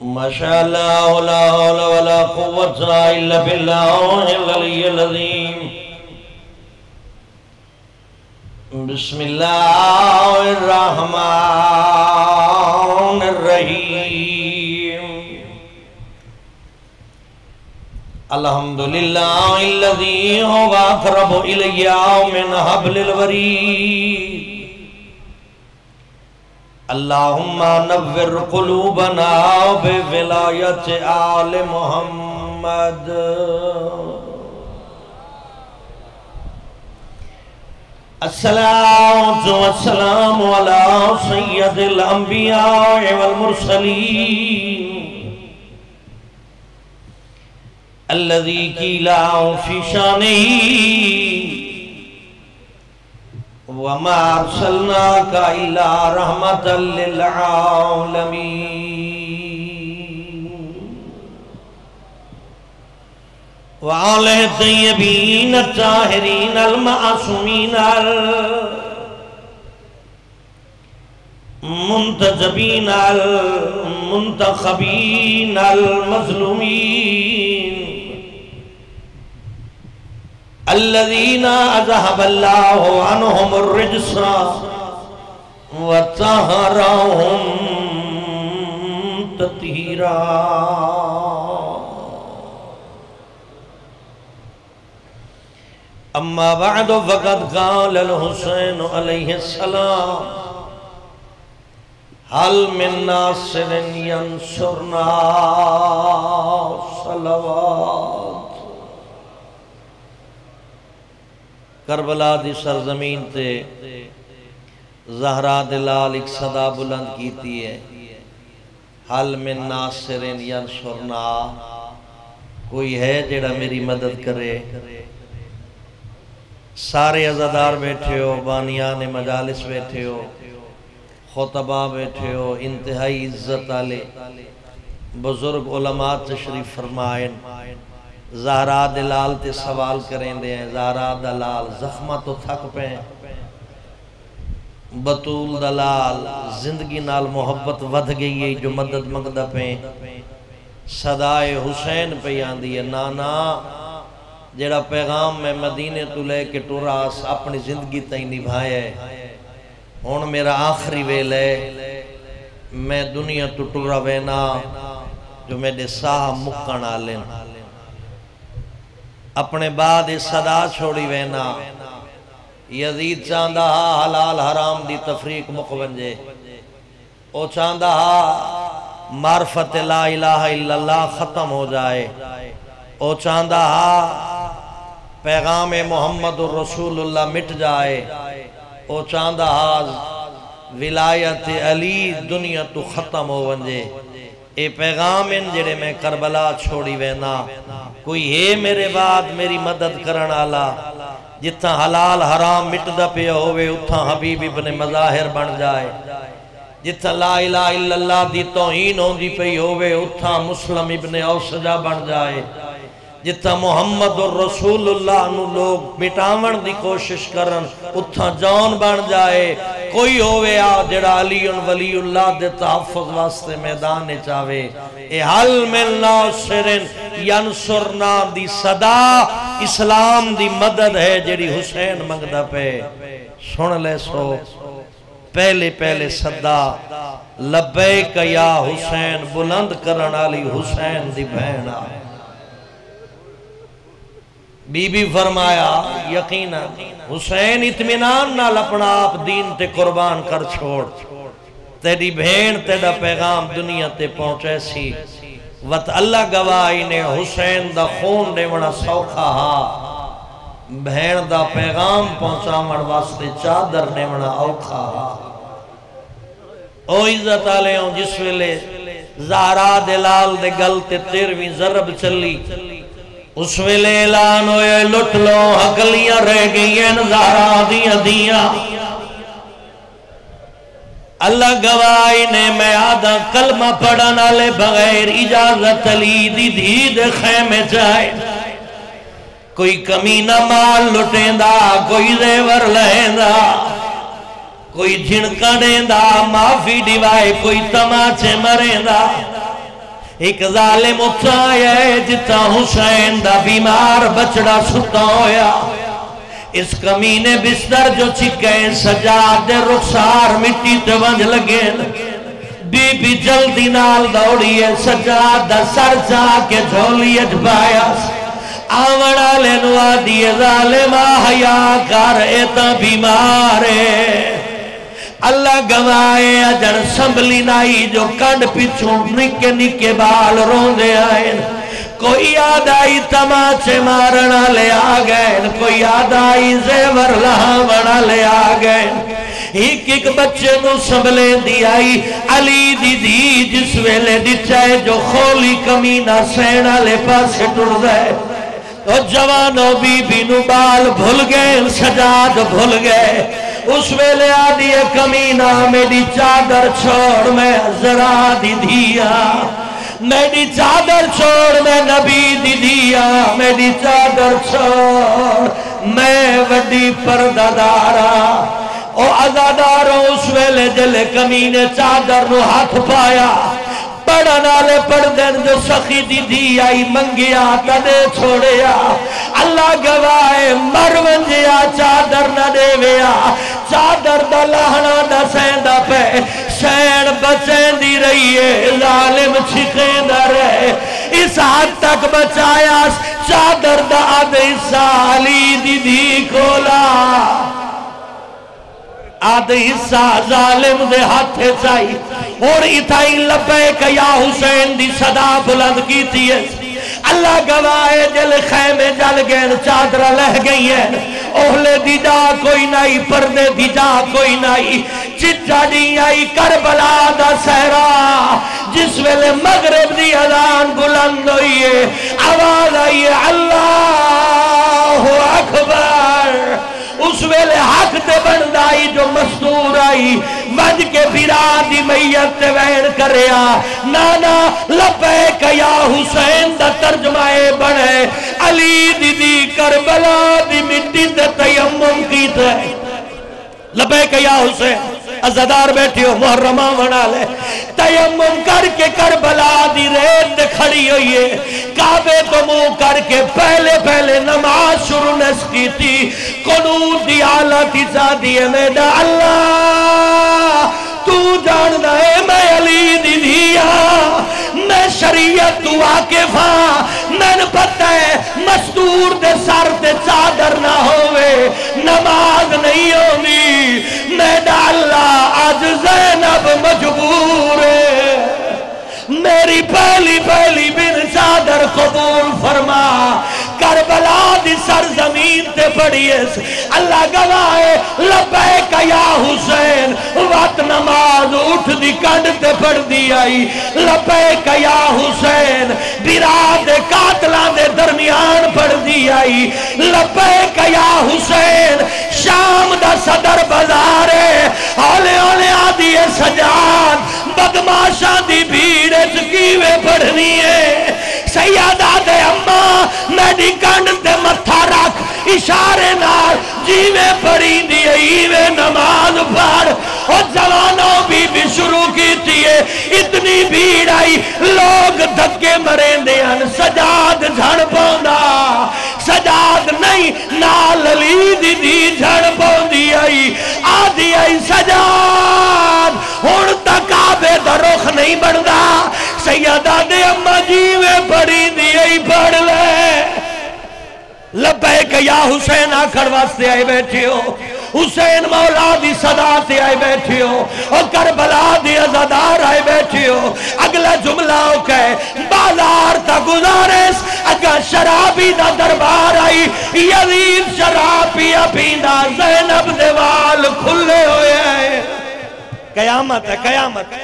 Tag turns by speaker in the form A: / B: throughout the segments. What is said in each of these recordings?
A: ما شاء الله لا حول ولا قوة إلا بالله العلي العظيم. بسم الله الرحمن الرحيم. الحمد لله الذي هو أقرب إلي من حبل الوريد. اللهم نور قلوبنا بولاية آل محمد. الصلاة والسلام على سيد الأنبياء والمرسلين. الذي قيل في شانه. وما أرسلناك إلا رحمة للعالمين. وعلى الطيبين الطاهرين المعصومين المنتجبين المنتخبين المظلومين. الذين أذهب الله عنهم الرجس وطهرهم تطهيرا. أما بعد، فقد قال الحسين عليه السلام، هل من ناصر ينصرنا؟ صلوات. کربلا دی سرزمین تے زہرا دلال ایک صدا بلند کیتی ہے۔ حل من ناصرین ینصرنا۔ کوئی ہے جڑا میری مدد کرے۔ سارے عزدار بیٹھے ہو، بانیان مجالس بیٹھے ہو خطبہ بیٹھے ہو، انتہائی عزت آلے بزرگ علماء تشریف فرمائن زہرا دلال تے سوال کریں دے ہیں زہرا دلال زخمہ تو تھک پہ بطول دلال زندگی نال محبت ودھ گئی ہے، جو مدد مگدہ پہ صدائے حسین پہ آندھی ہے، نانا جڑا پیغام میں مدینے تو لے کے ٹوراس اپنی زندگی تائیں نبھائے ہون میرا آخری ویل ہے، میں دنیا تو ٹورا وینا، جو میرے ساہ مکن آلین اپنے بعد اس صدا چھوڑی وینا۔ یزید چاندہ ہا حلال حرام دی تفریق مقونجے او چاندہ ہا معرفت لا الہ الا اللہ ختم ہو جائے۔ او چاندہ ہا پیغام محمد الرسول اللہ مٹ جائے۔ او چاندہ ہا ولایت علی دنیا تو ختم ہو ونجے۔ اے پیغام ان جڑے میں کربلا چھوڑی وینا، کوئی اے میرے بعد میری مدد کرن آلا جتھا حلال حرام مٹدا پیا ہوئے اتھا حبیب ابن مظاہر بن جائے۔ جتھا لا الہ الا اللہ دی توہین ہوندی پی ہوئے اتھا مسلم ابن اوسجا بن جائے۔ جتھا محمد الرسول اللہ نو لوگ مٹاون دی کوشش کرن اتھا جان بن جائے۔ کوئی ہوئے آ جڑا علی ان ولی اللہ دے تحفظ واسطے میدان چاہوے اے حل من ناصرن، ینصرنا دی صدا۔ اسلام دی مدد ہے جڑی حسین منگدہ پہ سن لے سو۔ پہلے پہلے صدا۔ لبیک یا حسین، بلند کرن علی حسین دی بہنا بی بی فرمایا، یقینا، حسین اتمنان نال اپنا آپ دین تے قربان کر چھوڑ۔ تیری بھین تیڑا پیغام دنیا تے پہنچے سی۔ وط اللہ گواہی نے حسین دا خون دے وڑا سوکھا ہا۔ بھین دا پیغام پہنچا مڑ واسطے چادر نے وڑا اوکھا ہا۔ او عزت آلے ہوں جس ویلے زہرا دلال دے گل تے تیرویں ضرب چلی۔ اس ویلے اعلان ہوئے، لٹ لو حقلیاں رہ گئی ہیں زہرا دیاں دیاں۔ اللہ گواہی نے میں آدھا کلمہ پڑھنا لے بغیر اجازت علی دی دید خیمے جائے۔ کوئی کمینہ مال لٹیں دا کوئی زیور لہیں دا کوئی جھنکڑیں دا معافی ڈیوائے کوئی تماچے مریں دا ایک ظالم اٹھایا ہے جتا حسین دا بیمار بچڑا ستا ہویا۔ اس کمینے بستر جو چکے سجاد دے رخسار مٹی تے ونج لگے بی بی جلدی نال دوڑی ہے، سجاد دا سر جا کے جھولی اجبایا آوڑا لینوا دیئے ظالمہ حیاء کر ایتا بیمارے اللہ گوائے اجر سنبلی نائی جو کنڈ پیچھوں نکے نکے بال رون دے آئے۔ کوئی یاد آئی تماچے مارنا لے آگئے۔ کوئی یاد آئی زیور لہاونا لے آگئے۔ ایک ایک بچے نو سنبلے دی آئی۔ علی دی دی جس ویلے دی چاہے جو خولی کمینہ سینہ لے پاسے ٹر دے۔ تو جوانوں بی بی نو بال بھل گئے، سجاد بھل گئے۔ اس ویلے آدھی کمینہ میری چادر چھوڑ میں ذرا دی دیا میری چادر چھوڑ میں نبی دی دیا میری چادر چھوڑ میں وڈی پردہ دارا او ازاداروں اس ویلے جلے کمینے چادر نو ہاتھ پایا۔ پڑھا نالے پڑھ دین جو سخی دی دی آئی منگیا، تدے چھوڑیا۔ اللہ گوائے مرونجیا چادر نہ دے ویا چادر دا لہنا دا سیندہ پہ سین بچین دی رہی ہے ظالم چھکین دا رہے اس حد تک بچایا چادر دا آدھے سالی دی دی کھولا آدھے حصہ ظالم دے ہاتھ چاہی اور اتھائی لبیک یا حسین دی صدا بلند کی تھی اللہ گواہے جل خیمے جل گئے چادر لہ گئی ہے اہلے دی جا کوئی نائی، پردے دی جا کوئی نائی۔ چچا دی آئی کربلا دا سہرا جس ویلے مغرب دی ادان بلند ہوئی ہے، آواز آئی ہے، اللہ اکبر۔ دے حق تے بندائی جو مستور آئی مجھ کے بیرا دی میت تے وین کریا۔ نانا لپے کیا حسین دا ترجمائے بڑھے علی دی دی کربلا دی مٹی تے تیمم کی تے لپے کیا حسین۔ ازدار بیٹھی ہو، محرمہ بنا لے۔ تیمم کر کے کربلا دی ریت کھڑی ہوئی ہے۔ کعبے تو مو کر کے پہلے پہلے نماز شروع نس کی تھی۔ قنون دی آلہ آلاتی زادی میڈا اللہ، تو جاننا ہے، میں علی دی دیا میں شریعت تو واقف ہاں۔ میں نے پتہ ہے، مستور دے سر دے چادر نہ ہوئے۔ نماز نہیں ہونی میں ڈالا آج زینب مجبور ہے۔ میری پہلی پہلی بن سرزمین تے پڑی اس اللہ گواہے، لبیک یا حسین وقت نماز اٹھ دی کنڈ تے پڑ دی آئی۔ لبیک یا حسین بیراد قاتلان دے درمیان پڑ دی آئی۔ لبیک یا حسین، شام دا صدر بزارے آلے آلے آدھی سجان۔ بدماشا دی بھیڑ چکیوے پڑھنی ہے؟ سیادہ دے اممہ میڈی کنڈ تے متھا رکھ اشارے نار جیوے پڑی دیئے ایوے نماز پڑھ۔ اور جوانوں بھی بھی شروع کی تیئے اتنی بھیڑ آئی۔ لوگ دھکے مرین دے ان سجاد جھڑ پوندا۔ سجاد نہیں، نال لی دی دی جھڑ پوندی آئی۔ آدھی آئی سجاد۔ ہون تک آبے دروخ نہیں بڑھدا سیدہ دے اممہ جیوے پڑی دیئے پڑھ لے۔ لبیک یا حسین آکھر واسطے آئے بیٹھے ہو۔ حسین مولا دی صدا سے آئے بیٹھے ہو۔ اور کربلا دی ازادار آئے بیٹھے ہو۔ اگلا جملہ ہو کہے بازار تا گزارس اگا شرابی دا دربار آئی۔ یزید شرابی اپینا زینب دیوال کھلے ہوئے ہیں۔ قیامت ہے، قیامت۔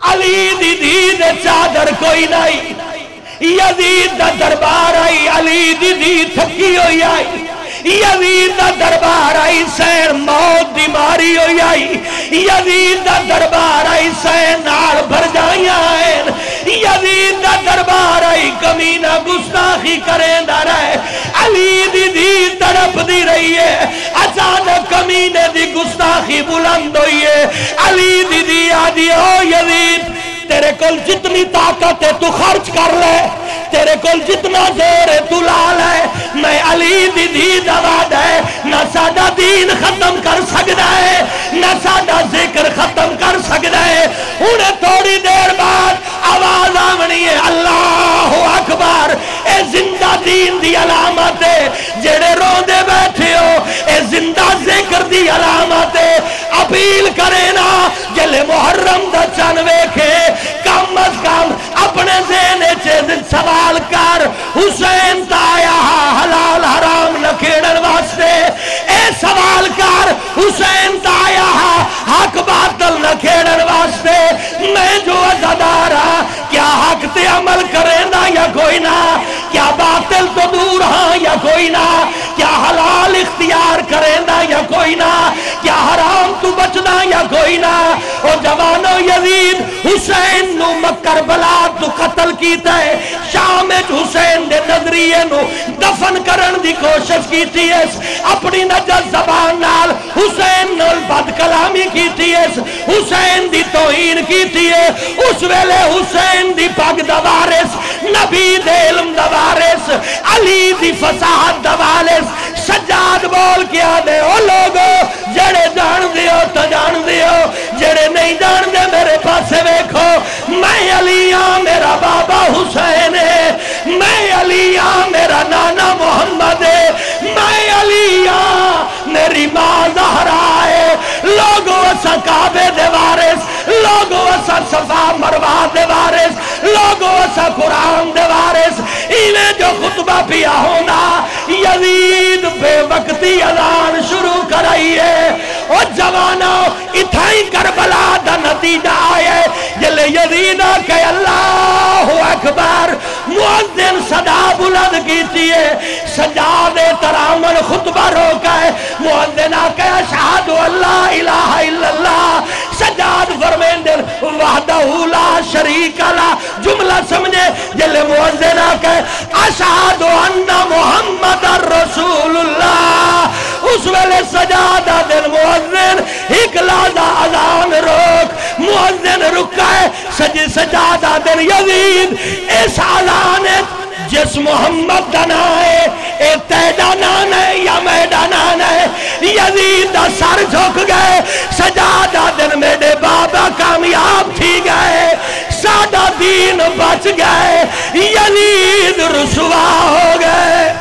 A: علی دی دید چادر کوئی نہیں۔ یزید دا دربار آئی، علی دی دی تھکی ہوئی آئی۔ یزید دا دربار آئی، سین موت دی ماری ہوئی آئی۔ یزید دا دربار آئی، سین نار بھر جائی آئین یزید دا دربار آئی، کمینہ گستاخی کریں دا رہے۔ علی دی دی تڑپ دی رہی ہے۔ اچانک کمینے دی گستاخی بلند ہوئی ہے۔ علی دی دی آدھی ہو، یزید۔ تیرے کل جتنی طاقت ہے تو خرچ کر لے۔ تیرے کل جتنا زور ہے تو لال ہے میں علی دی دی دواد ہے۔ نہ سادہ دین ختم کر سکتا ہے۔ نہ سادہ ذکر ختم کر سکتا ہے۔ انہیں تھوڑی دیر بعد آواز آمنی ہے۔ اللہ اکبر۔ اے زندہ دین دی علامت ہے۔ جڑے رو دے بیٹھے ہو، اے زندہ ذکر دی علامت ہے۔ اپیل کرے نا۔ کوئی نہ، کیا حرام تو بچنا یا کوئی نہ؟ او جوانو یزید، حسین نو مکر بلا تو قتل کیتا ہے۔ شام حسین دے نظریے نو دفن کرن دی کوشش کیتی ہے۔ اپنی نجل زبان نال حسین نو بد کلامی کیتی ہے۔ حسین دی توہین کیتی ہے۔ اس ویلے حسین دی پاک دوارس نبی دے علم دوارس علی دی فساحت دوارس سجاد بول کیا دے او لوگو، جڑے جان دیو تا جان دیو جڑے نہیں جان دے میرے پاسے ویکھو، میں علی ہاں میرا بابا حسین ہے، میں علی ہاں میرا نانا محمد ہے، میں علی ہاں میری ماں زہرا ہے۔ لوگو اسا کعبے دے وارث، لوگو اسا صفا مروا دے وارث، لوگو اسا قرآن دے وارث۔ انہیں جو خطبہ پیا ہونا یزید وقتی اذان شروع کرائیے او جوانو، اتھائی کربلا دا نتیجہ آئے جلے یزیدہ کہ اللہ اکبر معذن صدا بلند کیتیے سجاد ترامن خطبہ روکا ہے۔ معذنہ کہ اشہد اللہ الہ الا اللہ۔ سجاد فرمین دل وحدہ لا شریک اللہ جملہ سمجھے، جلے معذنہ کہ اشہد ان محمد رسول اللہ۔ اس ویلے سجادہ دل معذن ایک لازہ اذان روک۔ معذن رکھائے سجی سجادہ دل یزید۔ اس اذانت جس محمد دنائے، اے تیدہ نانا ہے یا میدہ نانا ہے یزید دا سر جھوک گئے سجادہ دن میرے بابا کامیاب تھی گئے، سادہ دین بچ گئے، یزید رسوا ہو گئے۔